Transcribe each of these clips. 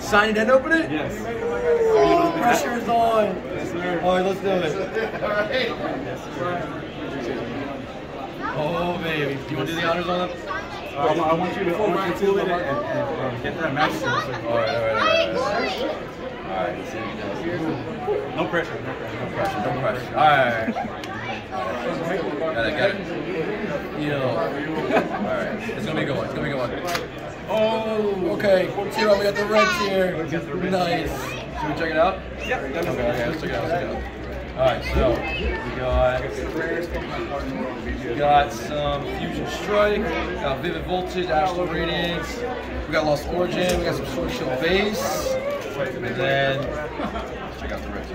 Sign it and open it? Yes. Oh, pressure's on. Yes, sir. All right, let's do it. Oh, baby. Do you want to do the honors on it? Uh, I want you to, I want you to it and, and um, get that match. All right, all right, all right. All right, let's see what he does. No pressure, no pressure. No pressure, no pressure. All right. Got it, got it. Yo. All right, it's gonna be going. It's gonna be going. Oh, okay. Zero, we got the reds here. Nice. Should we check it out? Yep. Okay, okay, let's check it out. Let's check it out. All right, so we got we got some Fusion Strike, got Vivid Voltage, Astral Radiance. We got Lost Origin. We got some Sword Shield Base, and then check out the reds.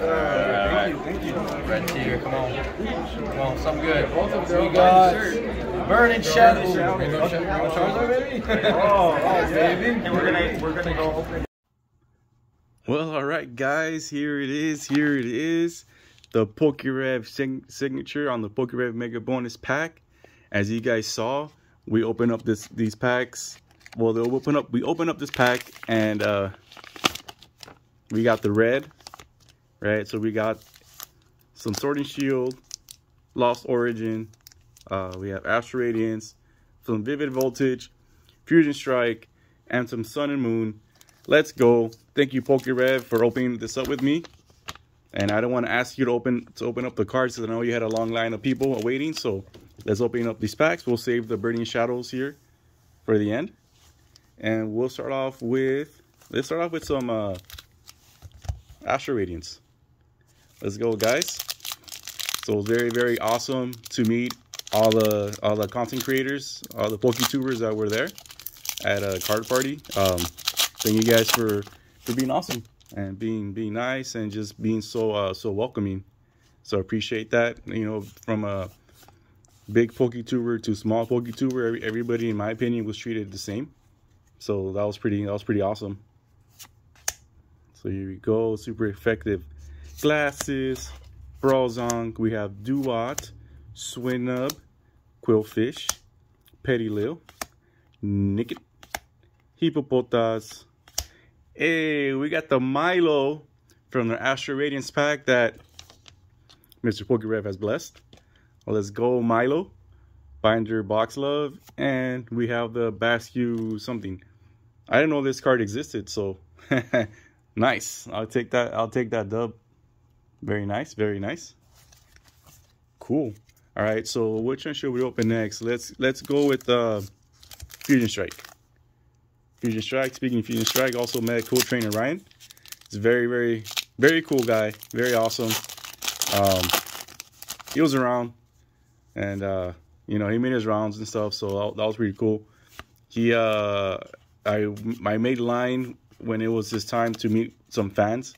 Alright, Thank you. red tier, come on, come on, something good. We got Burning Shadows. Rainbow Cha- Rainbow Charizard, baby. Oh, oh, baby. And we're gonna we're gonna go open. Well, all right, guys, here it is. Here it is. The PokeRev sig- signature on the PokeRev Mega Bonus pack. As you guys saw, we open up this these packs. Well, they open up. We open up this pack, and uh, we got the red, right? So we got some Sword and Shield, Lost Origin. Uh, we have Astral Radiance, some Vivid Voltage, Fusion Strike, and some Sun and Moon. Let's go. Thank you, PokeRev, for opening this up with me. And I don't want to ask you to open to open up the cards because I know you had a long line of people waiting. So let's open up these packs. We'll save the Burning Shadows here for the end. And we'll start off with let's start off with some uh Astral Radiance. Let's go, guys. So it's very, very awesome to meet all the all the content creators, all the PokeTubers that were there at a card party. Um, thank you guys for for being awesome and being being nice and just being so uh, so welcoming. So appreciate that. You know, from a big PokeTuber to small PokeTuber, every, everybody, in my opinion, was treated the same. So that was pretty that was pretty awesome. So here we go, super effective glasses, Bronzong. We have Duat, Swinub, Qwilfish, Petilil, Nickit, Hippopotas. Hey, we got the Milo from the Astral Radiance pack that Mr. PokeRev has blessed. Let's go, Milo. Binder Box Love. And we have the Basque something. I didn't know this card existed, so nice. I'll take that. I'll take that dub. Very nice, very nice. Cool. All right, so which one should we open next? Let's let's go with uh, Fusion Strike. Fusion Strike. Speaking of Fusion Strike, also met Cool Trainer Ryan. He's very, very, very cool guy. Very awesome. Um, he was around, and uh, you know he made his rounds and stuff. So that, that was pretty cool. He, uh, I, I made line when it was his time to meet some fans,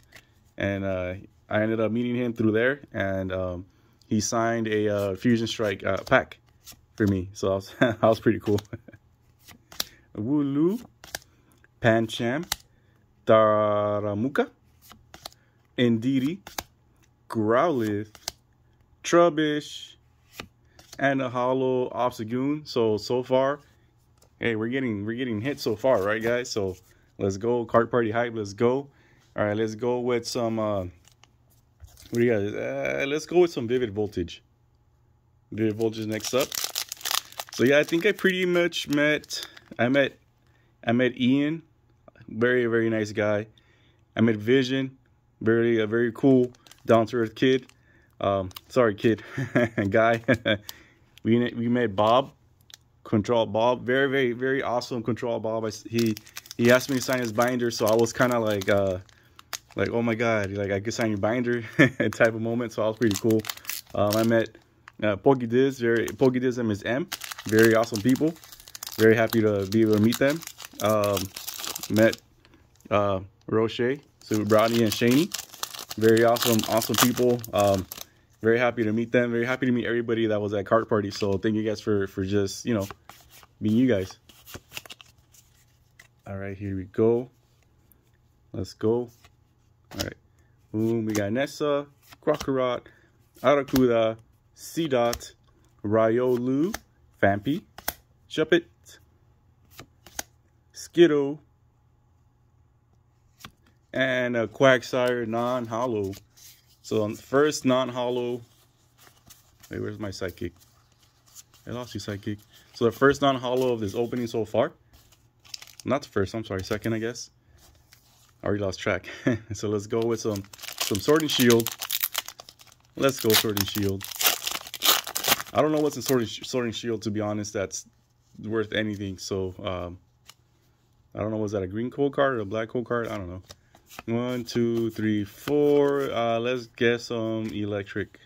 and uh, I ended up meeting him through there, and um, he signed a uh, Fusion Strike uh, pack for me. So that was, that was pretty cool. Wooloo, Pancham, Taramuka, Indiri, Growlithe, Trubbish, and a Holo Obstagoon. So so far, hey, we're getting we're getting hit so far, right, guys? So let's go, card party hype. Let's go. All right, let's go with some. Uh, what do you got? Uh, let's go with some Vivid Voltage. Vivid Voltage next up. So yeah, I think I pretty much met. I met. I met Ian, very very nice guy. I met Vision, very a very cool, down to earth kid. Um, sorry, kid, guy. we we met Bob, Control Bob, very very very awesome Control Bob. I, he he asked me to sign his binder, so I was kind of like uh like oh my god, like I could sign your binder type of moment. So I was pretty cool. Um, I met uh, Pokediz, very Pokediz and Ms. M, very awesome people. Very happy to be able to meet them. Um, met uh, Roche, so Rodney and Shaney, very awesome, awesome people. Um, very happy to meet them. Very happy to meet everybody that was at card party. So thank you guys for for just you know being you guys. All right, here we go. Let's go. All right, boom. We got Nessa, Krokorok, Arrokuda, C-Dot, Riolu, Phanpy, Shuppet, Skittle, and a Quagsire non-holo. So on the first non-holo, wait, where's my sidekick? I lost you, sidekick. So the first non-holo of this opening so far. Not the first, I'm sorry, second, I guess. Already lost track. so let's go with some some Sword and Shield. Let's go Sword and Shield. I don't know what's in Sword and, Sword and Shield, to be honest, that's worth anything. So, um, I don't know, was that a green code card or a black code card? I don't know. One, two, three, four. Uh, let's get some electric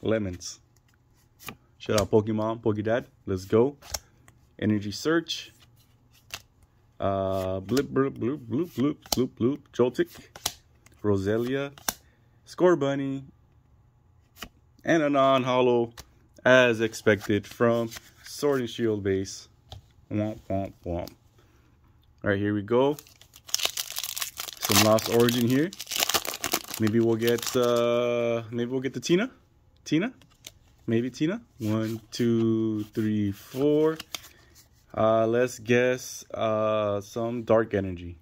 lemons. Shout out Pokemon, Pokedad. Let's go. Energy Search. Uh, blip, blip, bloop, bloop, bloop, bloop, bloop. Joltik. Roselia. Scorbunny. And a non-holo, as expected, from Sword and Shield base. Womp, womp, womp. All right, here we go. Some Lost Origin here. Maybe we'll get, uh, maybe we'll get the Tina. Tina? Maybe Tina? One, two, three, four. Uh, let's guess uh, some Dark Energy.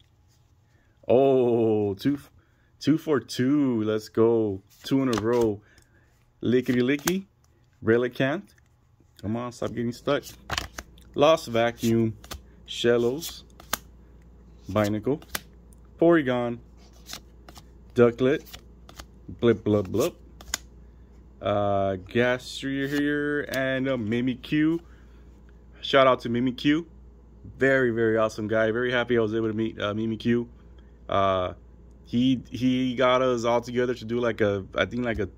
Oh, two, two for two. Let's go. Two in a row. Lickety Licky. Relicanth. Come on, stop getting stuck. Lost Vacuum. Shellos. Binacle. Porygon. Ducklett. Blip Blub Blub uh, Gastrier and uh, Mimikyu. Shout out to Mimikyu. Very, very awesome guy. Very happy I was able to meet uh, Mimikyu. Uh, he he got us all together to do like a, I think like a,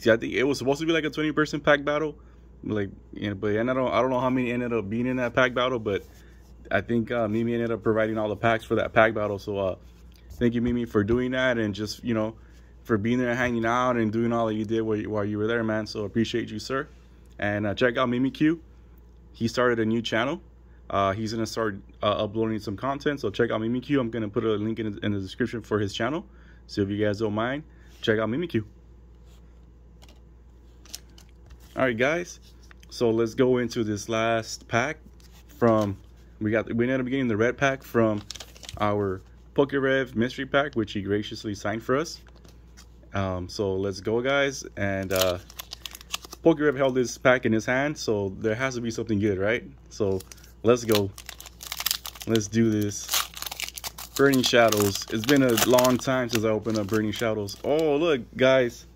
I think it was supposed to be like a 20 person pack battle. Like, you know, but and I don't, I don't know how many ended up being in that pack battle, but I think uh, Mimi ended up providing all the packs for that pack battle. So, uh, thank you, Mimi, for doing that and just, you know, for being there, hanging out, and doing all that you did while you, while you were there, man. So appreciate you, sir. And uh, check out Mimikyu. He started a new channel. Uh, he's gonna start uh, uploading some content. So check out Mimikyu. I'm gonna put a link in, in the description for his channel. So if you guys don't mind, check out Mimikyu. All right, guys. So let's go into this last pack from we got we ended up getting the red pack from our PokeRev mystery pack, which he graciously signed for us. Um, so let's go, guys. And uh, PokeRev held this pack in his hand, so there has to be something good, right? So let's go. Let's do this. Burning Shadows. It's been a long time since I opened up Burning Shadows. Oh, look, guys.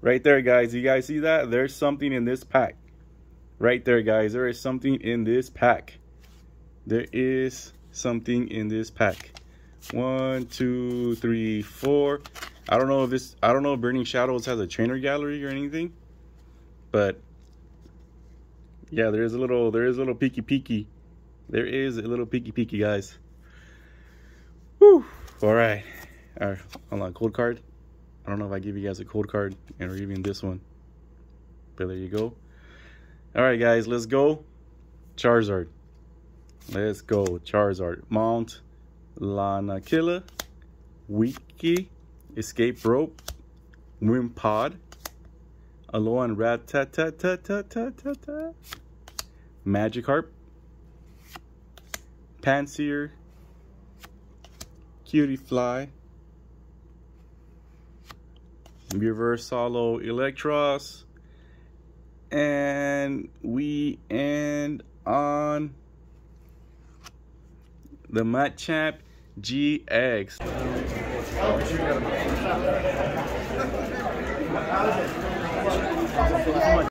Right there, guys. You guys see that? There's something in this pack. Right there, guys. There is something in this pack. There is something in this pack. One, two, three, four. I don't know if this I don't know if Burning Shadows has a trainer gallery or anything, but yeah, there is a little there is a little peeky peeky. There is a little peeky peeky, guys. Whew. All right. All right. Hold on. Code card. I don't know if I give you guys a code card and or even this one. But there you go. All right, guys. Let's go. Charizard. Let's go. Charizard. Mount. Lanakila. Wiki. Escape Rope, Wimpod, Alolan Rat Tat Tat Tat Tat Tat Tat Tat, Magikarp, Pansear, Cutiefly, Reverse Holo Eelektross, and we end on the Machamp GX. Obrigado.